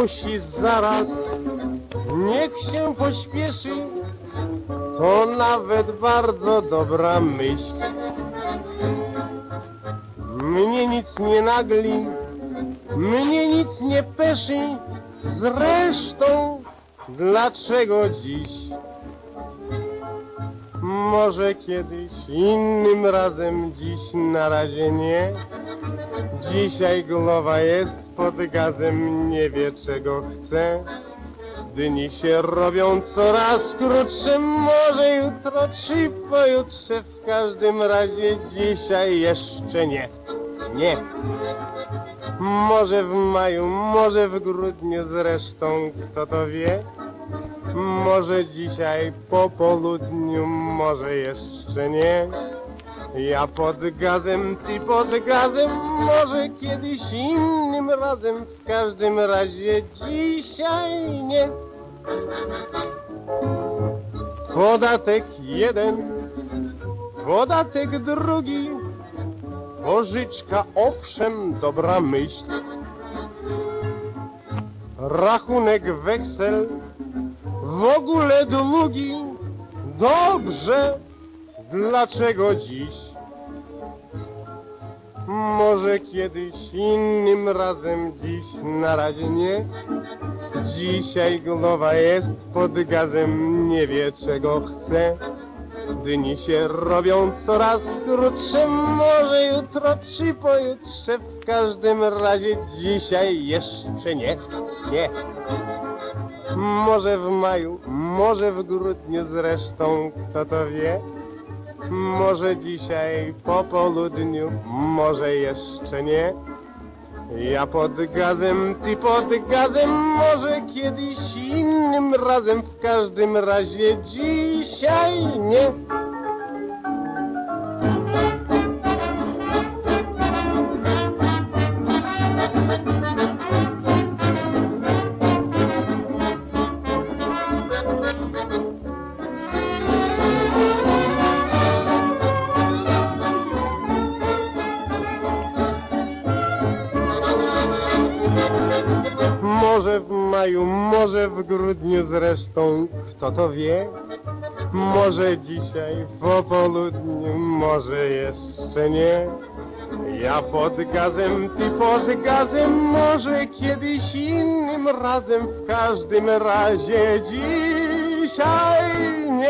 musi zaraz, niech się pośpieszy, to nawet bardzo dobra myśl. Mnie nic nie nagli, mnie nic nie peszy, zresztą dlaczego dziś? Może kiedyś, innym razem, dziś na razie nie. Dzisiaj głowa jest pod gazem, nie wie czego chce. Dni się robią coraz krótsze, może jutro czy pojutrze, w każdym razie dzisiaj jeszcze nie. Nie. Może w maju, może w grudniu zresztą, kto to wie? Może dzisiaj po południu, może jeszcze nie. Ja pod gazem, ty pod gazem, może kiedyś innym razem, w każdym razie dzisiaj nie. Podatek jeden, podatek drugi, pożyczka owszem, dobra myśl. Rachunek weksel, w ogóle długi, dobrze, dlaczego dziś? Może kiedyś innym razem, dziś na razie nie. Dzisiaj głowa jest pod gazem, nie wie czego chce. Dni się robią coraz krótsze, może jutro czy pojutrze, w każdym razie dzisiaj jeszcze nie, nie. Może w maju, może w grudniu zresztą, kto to wie? Może dzisiaj po południu, może jeszcze nie. Ja pod gazem, ty pod gazem, może kiedyś innym razem, w każdym razie dzisiaj nie. Maju, może w grudniu zresztą, kto to wie? Może dzisiaj po południu, może jeszcze nie. Ja pod gazem, ty pod gazem, może kiedyś innym razem, w każdym razie dzisiaj nie.